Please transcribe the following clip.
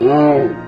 Oh.